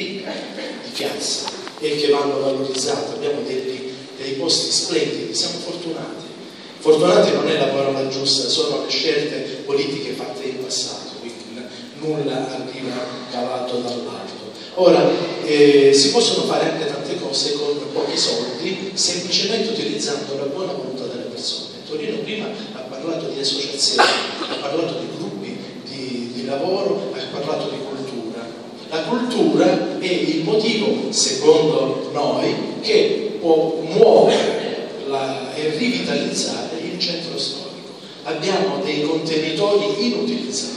ricca di piazza e che vanno valorizzate, abbiamo dei, dei posti splendidi, siamo fortunati. Fortunati non è la parola giusta, sono le scelte politiche fatte in passato, quindi nulla arriva cavato dall'alto. Ora, eh, si possono fare anche tante cose con pochi soldi, semplicemente utilizzando la buona volontà delle persone. Torino prima ha parlato di associazioni, ha parlato di gruppi di, di lavoro, ha parlato di cultura. La cultura è il motivo, secondo noi, che può muovere la, e rivitalizzare il centro storico. Abbiamo dei contenitori inutilizzati,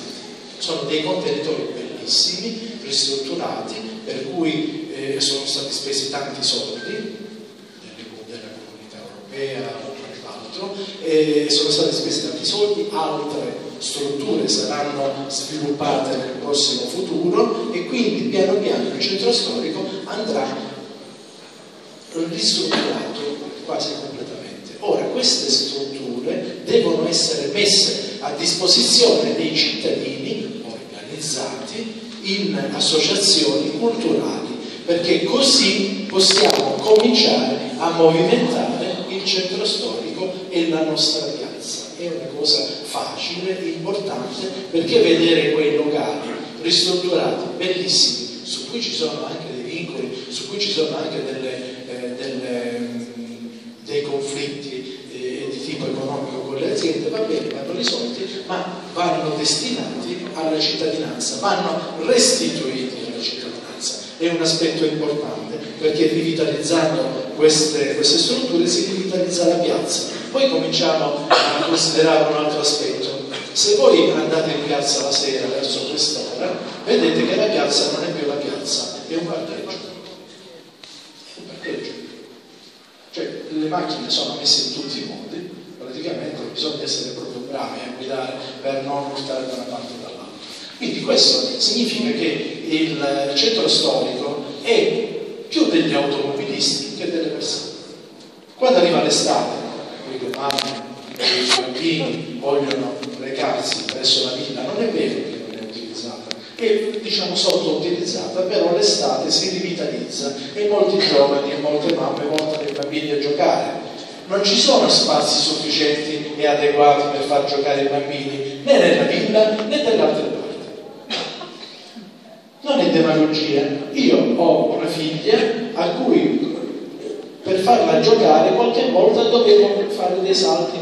sono dei contenitori bellissimi, ristrutturati, per cui eh, sono stati spesi tanti soldi della comunità europea o quant'altro, sono stati spesi tanti soldi, altre strutture saranno sviluppate nel prossimo futuro e quindi piano piano il centro storico andrà ristrutturato quasi completamente. Ora queste strutture devono essere messe a disposizione dei cittadini organizzati in associazioni culturali, perché così possiamo cominciare a movimentare il centro storico e la nostra piazza. È una cosa facile, importante, perché vedere quei ristrutturati, bellissimi, su cui ci sono anche dei vincoli, su cui ci sono anche delle, eh, delle, mm, dei conflitti eh, di tipo economico con le aziende, va bene, vanno risolti, ma vanno destinati alla cittadinanza, vanno restituiti alla cittadinanza. È un aspetto importante perché rivitalizzando queste, queste strutture si rivitalizza la piazza. Poi cominciamo a considerare un altro aspetto. Se voi andate in piazza la sera verso quest'ora, vedete che la piazza non è più la piazza, è un parcheggio. È un parcheggio. Cioè le macchine sono messe in tutti i modi, praticamente bisogna essere proprio bravi a guidare per non urtare da una parte o dall'altra. Quindi questo significa che il centro storico è più degli automobilisti che delle persone. Quando arriva l'estate, le mamme, i bambini vogliono recarsi presso la villa, non è vero che non è utilizzata, è diciamo sottoutilizzata, però l'estate si rivitalizza e molti giovani e molte mamme portano i bambini a giocare non ci sono spazi sufficienti e adeguati per far giocare i bambini né nella villa né nell'altra parte. Non è demagogia. Io ho una figlia a cui per farla giocare qualche volta dovevo fare dei salti